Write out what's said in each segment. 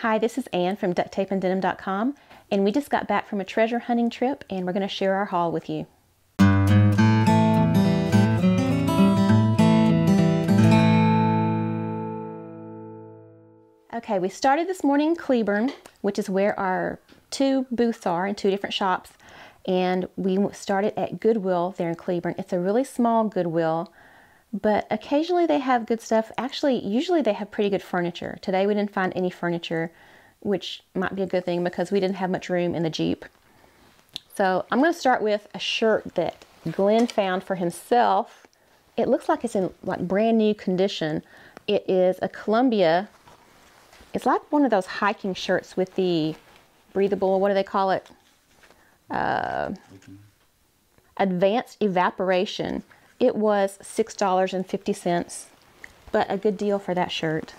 Hi, this is Ann from ducttapeanddenim.com, and we just got back from a treasure hunting trip, and we're going to share our haul with you. Okay, we started this morning in Cleburne, which is where our two booths are in two different shops, and we started at Goodwill there in Cleburne. It's a really small Goodwill, but occasionally they have good stuff. Actually, usually they have pretty good furniture. Today we didn't find any furniture, which might be a good thing because we didn't have much room in the Jeep. So I'm going to start with a shirt that Glenn found for himself. It looks like it's in like brand new condition. It is a Columbia. It's like one of those hiking shirts with the breathable, what do they call it? Uh, advanced evaporation. It was $6.50, but a good deal for that shirt.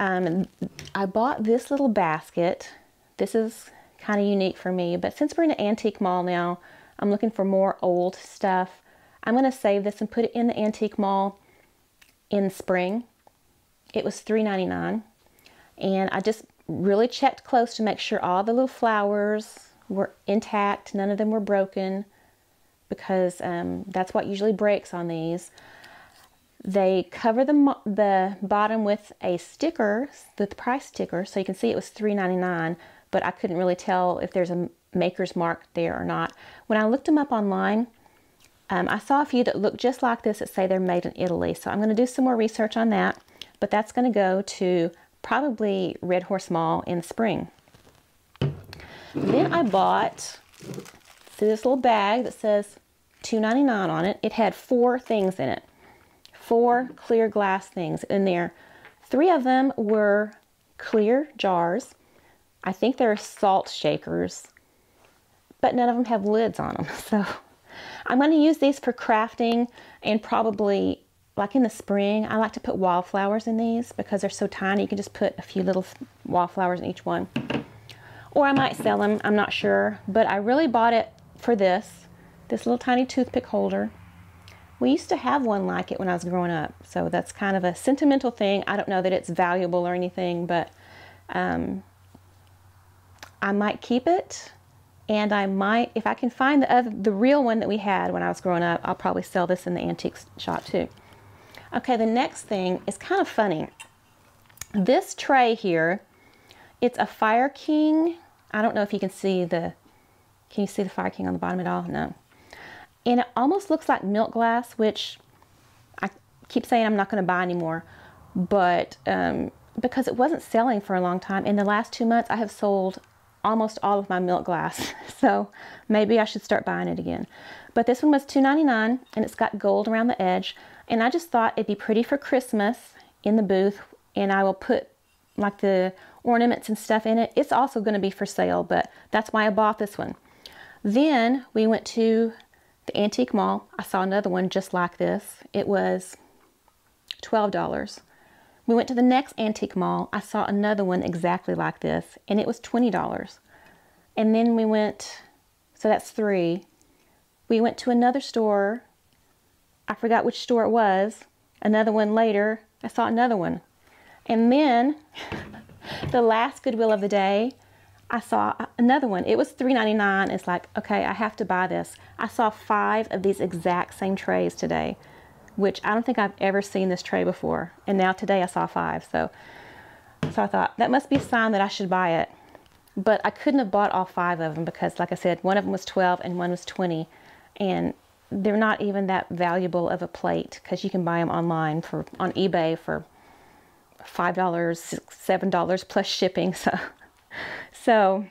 Um, I bought this little basket. This is kind of unique for me, but since we're in an antique mall now, I'm looking for more old stuff. I'm going to save this and put it in the antique mall in spring. It was $3.99, and I just really checked close to make sure all the little flowers were intact, none of them were broken because um, that's what usually breaks on these. They cover the, the bottom with a sticker, the price sticker, so you can see it was $3.99, but I couldn't really tell if there's a maker's mark there or not. When I looked them up online, um, I saw a few that look just like this that say they're made in Italy, so I'm going to do some more research on that, but that's going to go to probably Red Horse Mall in the spring. Then I bought this little bag that says $2.99 on it. It had four things in it, four clear glass things in there. Three of them were clear jars. I think they're salt shakers, but none of them have lids on them. So I'm going to use these for crafting and probably like in the spring, I like to put wildflowers in these because they're so tiny. You can just put a few little wildflowers in each one. Or I might sell them, I'm not sure. But I really bought it for this this little tiny toothpick holder. We used to have one like it when I was growing up, so that's kind of a sentimental thing. I don't know that it's valuable or anything, but um, I might keep it, and I might, if I can find the other, the real one that we had when I was growing up, I'll probably sell this in the antique shop too. Okay, the next thing is kind of funny. This tray here, it's a Fire King. I don't know if you can see the, can you see the Fire King on the bottom at all? No and it almost looks like milk glass, which I keep saying I'm not going to buy anymore, but um, because it wasn't selling for a long time. In the last two months, I have sold almost all of my milk glass, so maybe I should start buying it again. But this one was $2.99, and it's got gold around the edge, and I just thought it'd be pretty for Christmas in the booth, and I will put like the ornaments and stuff in it. It's also going to be for sale, but that's why I bought this one. Then we went to the antique mall, I saw another one just like this. It was $12. We went to the next antique mall. I saw another one exactly like this, and it was $20. And then we went, so that's three. We went to another store. I forgot which store it was. Another one later, I saw another one. And then the last Goodwill of the day, I saw another one. It was $3.99. It's like, okay, I have to buy this. I saw five of these exact same trays today, which I don't think I've ever seen this tray before. And now today I saw five. So, so I thought that must be a sign that I should buy it. But I couldn't have bought all five of them because, like I said, one of them was 12 and one was 20. And they're not even that valuable of a plate because you can buy them online for on eBay for $5, $7 plus shipping. So so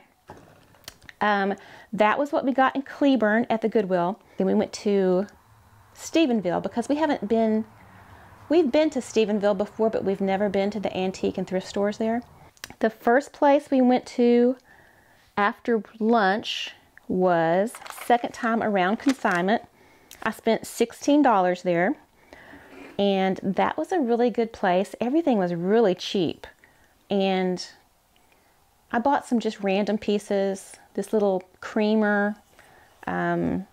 um, that was what we got in Cleburne at the Goodwill. Then we went to Stephenville because we haven't been, we've been to Stephenville before, but we've never been to the antique and thrift stores there. The first place we went to after lunch was second time around consignment. I spent $16 there and that was a really good place. Everything was really cheap and I bought some just random pieces. This little creamer, um,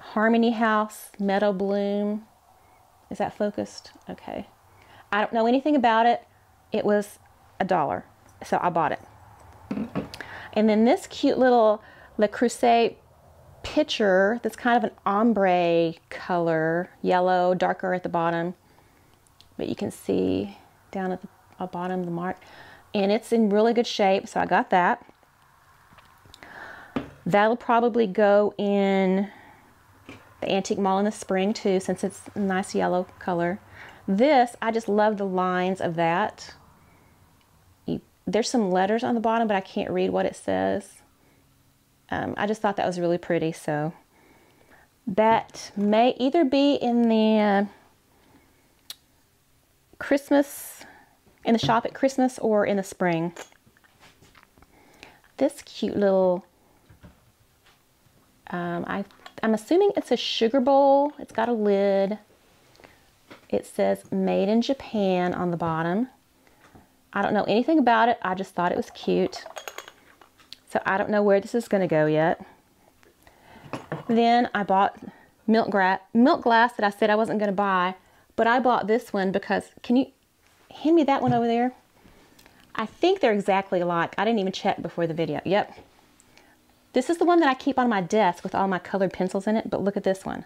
Harmony House, Meadow Bloom. Is that focused? Okay. I don't know anything about it. It was a dollar. So I bought it. And then this cute little Le Creuset pitcher that's kind of an ombre color, yellow, darker at the bottom. But you can see down at the bottom the mark. And it's in really good shape, so I got that. That'll probably go in the Antique Mall in the spring too, since it's a nice yellow color. This, I just love the lines of that. There's some letters on the bottom, but I can't read what it says. Um, I just thought that was really pretty, so that may either be in the uh, Christmas, in the shop at Christmas or in the spring. This cute little, um, I, I'm assuming it's a sugar bowl. It's got a lid. It says made in Japan on the bottom. I don't know anything about it. I just thought it was cute. So I don't know where this is going to go yet. Then I bought milk, milk glass that I said I wasn't going to buy. But I bought this one because, can you hand me that one over there? I think they're exactly alike. I didn't even check before the video. Yep. This is the one that I keep on my desk with all my colored pencils in it, but look at this one.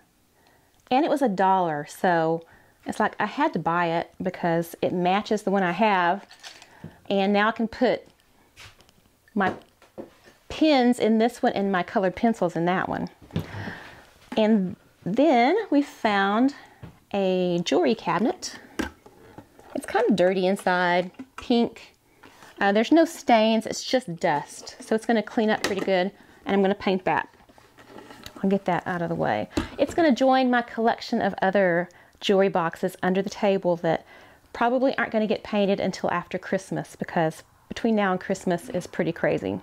And it was a dollar, so it's like I had to buy it because it matches the one I have. And now I can put my pins in this one and my colored pencils in that one. And then we found a jewelry cabinet. It's kind of dirty inside, pink. Uh, there's no stains, it's just dust. So it's gonna clean up pretty good and I'm gonna paint that. I'll get that out of the way. It's gonna join my collection of other jewelry boxes under the table that probably aren't gonna get painted until after Christmas because between now and Christmas is pretty crazy.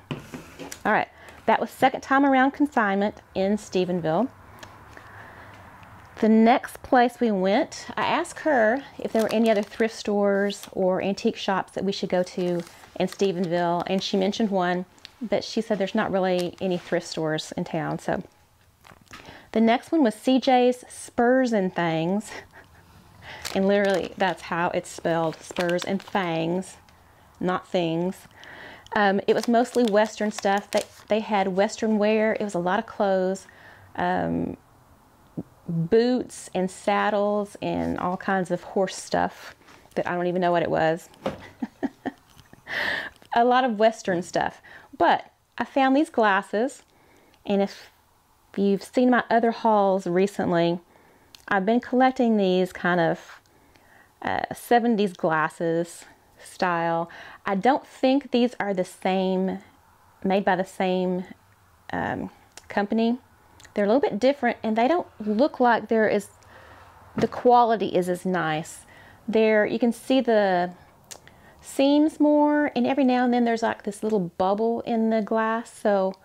All right, that was second time around consignment in Stephenville. The next place we went, I asked her if there were any other thrift stores or antique shops that we should go to in Stephenville, and she mentioned one, but she said there's not really any thrift stores in town. So the next one was CJ's Spurs and Things, and literally that's how it's spelled: Spurs and Thangs, not things. Um, it was mostly Western stuff. They, they had Western wear. It was a lot of clothes, um, boots and saddles and all kinds of horse stuff that I don't even know what it was. a lot of Western stuff. But I found these glasses, and if you've seen my other hauls recently, I've been collecting these kind of uh, 70s glasses style. I don't think these are the same, made by the same um, company. They're a little bit different and they don't look like they're as, the quality is as nice. There, you can see the seams more and every now and then there's like this little bubble in the glass. So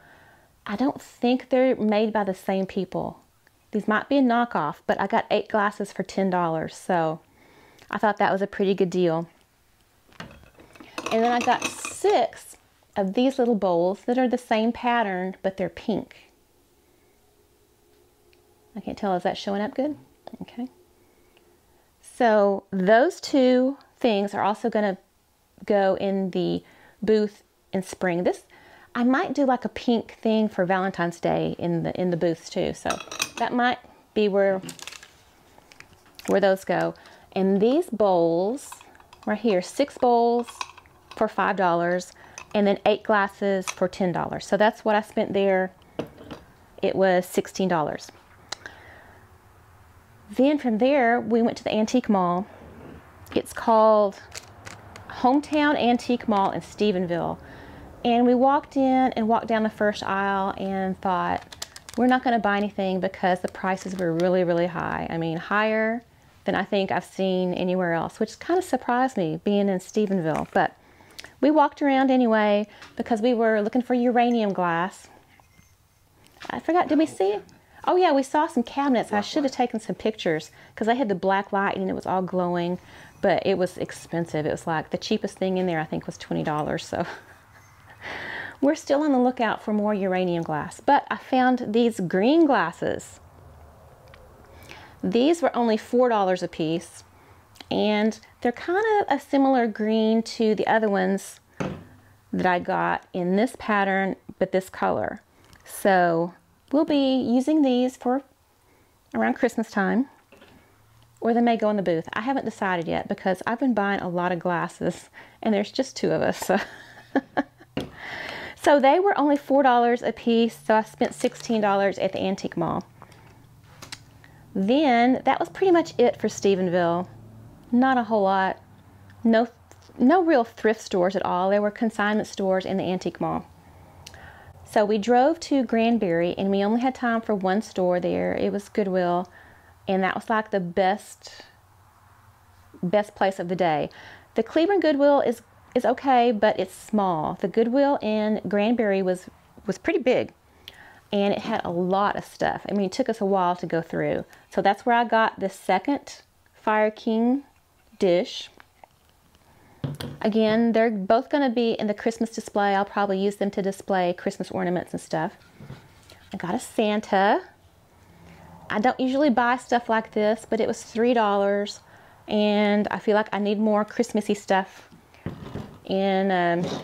I don't think they're made by the same people. These might be a knockoff, but I got eight glasses for $10. So I thought that was a pretty good deal. And then I got six of these little bowls that are the same pattern, but they're pink. I can't tell, is that showing up good? Okay. So those two things are also going to go in the booth in spring. This, I might do like a pink thing for Valentine's Day in the in the booths too. So that might be where where those go. And these bowls right here, six bowls for $5 and then eight glasses for $10. So that's what I spent there. It was $16. Then from there, we went to the antique mall. It's called Hometown Antique Mall in Stephenville. And we walked in and walked down the first aisle and thought, we're not going to buy anything because the prices were really, really high. I mean, higher than I think I've seen anywhere else, which kind of surprised me being in Stephenville. But we walked around anyway because we were looking for uranium glass. I forgot, did we see? Oh yeah, we saw some cabinets. I should have taken some pictures because I had the black light and it was all glowing, but it was expensive. It was like the cheapest thing in there I think was $20. So we're still on the lookout for more uranium glass. But I found these green glasses. These were only $4 a piece and They're kind of a similar green to the other ones that I got in this pattern, but this color. So we'll be using these for around Christmas time, or they may go in the booth. I haven't decided yet because I've been buying a lot of glasses and there's just two of us. So, so they were only $4 a piece, so I spent $16 at the Antique Mall. Then that was pretty much it for Stephenville. Not a whole lot. No, no real thrift stores at all. There were consignment stores in the Antique Mall. So we drove to Granbury and we only had time for one store there. It was Goodwill and that was like the best best place of the day. The Cleburne Goodwill is is okay, but it's small. The Goodwill in Granbury was was pretty big and it had a lot of stuff. I mean, it took us a while to go through. So that's where I got the second Fire King dish. Again, they're both going to be in the Christmas display. I'll probably use them to display Christmas ornaments and stuff. I got a Santa. I don't usually buy stuff like this, but it was $3 and I feel like I need more Christmassy stuff. And um,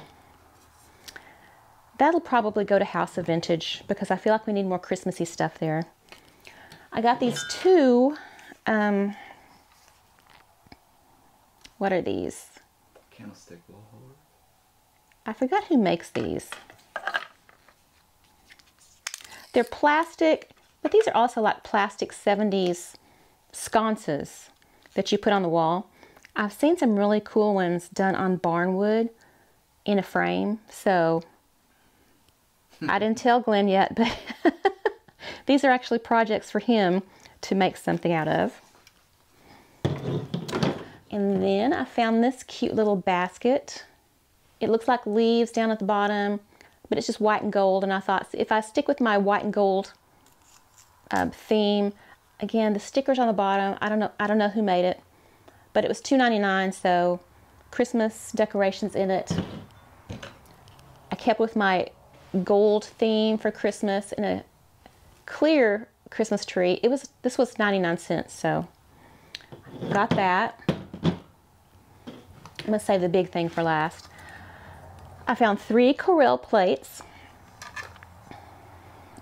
that'll probably go to House of Vintage because I feel like we need more Christmassy stuff there. I got these two, um, what are these? Candlestick bowl holder. I forgot who makes these. They're plastic, but these are also like plastic 70s sconces that you put on the wall. I've seen some really cool ones done on barnwood in a frame. So I didn't tell Glenn yet, but these are actually projects for him to make something out of. And then I found this cute little basket. It looks like leaves down at the bottom, but it's just white and gold. And I thought if I stick with my white and gold um, theme, again, the stickers on the bottom, I don't know, I don't know who made it, but it was $2.99, so Christmas decorations in it. I kept with my gold theme for Christmas in a clear Christmas tree. It was this was 99 cents, so got that. I'm gonna save the big thing for last. I found three Corelle plates.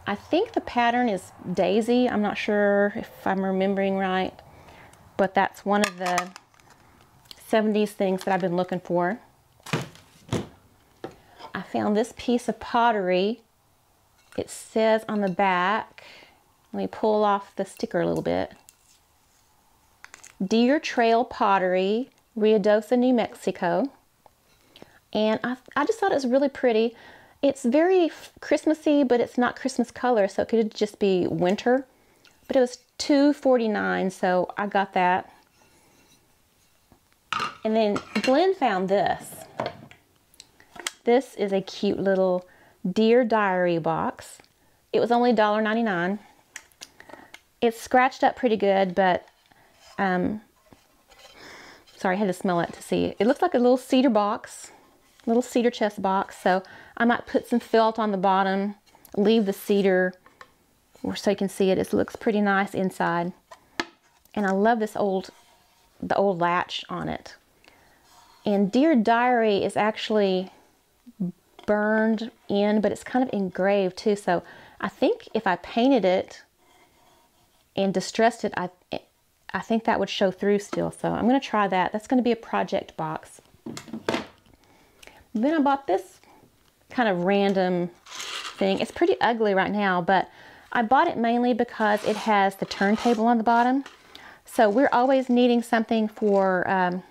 I think the pattern is daisy. I'm not sure if I'm remembering right, but that's one of the 70s things that I've been looking for. I found this piece of pottery. It says on the back, let me pull off the sticker a little bit. Deer Trail Pottery, Ruidoso, New Mexico. And I, I just thought it was really pretty. It's very Christmassy, but it's not Christmas color, so it could just be winter. But it was $2.49, so I got that. And then Glenn found this. This is a cute little Dear Diary box. It was only $1.99. It's scratched up pretty good, but um, Sorry, I had to smell it to see. It looks like a little cedar box, little cedar chest box. So I might put some felt on the bottom, leave the cedar so you can see it. It looks pretty nice inside. And I love this old, the old latch on it. And Dear Diary is actually burned in, but it's kind of engraved too. So I think if I painted it and distressed it, I I think that would show through still. So I'm going to try that. That's going to be a project box. Then I bought this kind of random thing. It's pretty ugly right now, but I bought it mainly because it has the turntable on the bottom. So we're always needing something for um,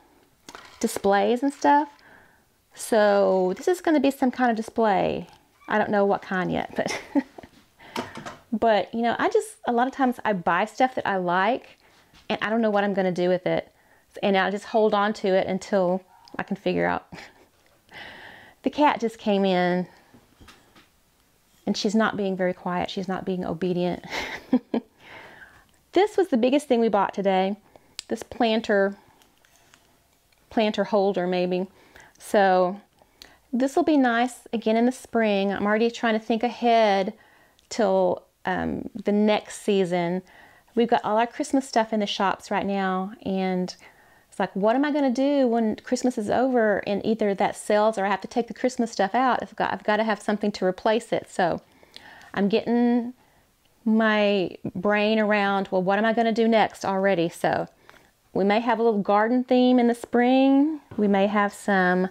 displays and stuff. So this is going to be some kind of display. I don't know what kind yet, but but you know, I just a lot of times I buy stuff that I like and I don't know what I'm going to do with it. And I'll just hold on to it until I can figure out. the cat just came in and she's not being very quiet. She's not being obedient. this was the biggest thing we bought today. This planter, planter holder maybe. So this will be nice again in the spring. I'm already trying to think ahead till um, the next season We've got all our Christmas stuff in the shops right now, and It's like, what am I going to do when Christmas is over and either that sells or I have to take the Christmas stuff out? I've got, I've got to have something to replace it. So I'm getting my brain around, well, what am I going to do next already? So we may have a little garden theme in the spring. We may have some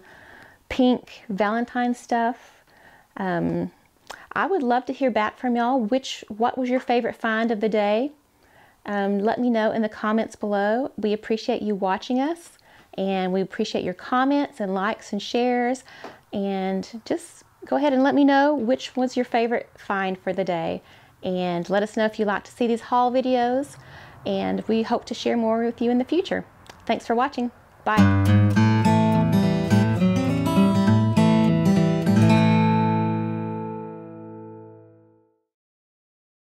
pink Valentine stuff. Um, I would love to hear back from y'all. Which, what was your favorite find of the day? Um, let me know in the comments below. We appreciate you watching us and we appreciate your comments and likes and shares. And just go ahead and let me know which was your favorite find for the day. And let us know if you like to see these haul videos. And we hope to share more with you in the future. Thanks for watching. Bye.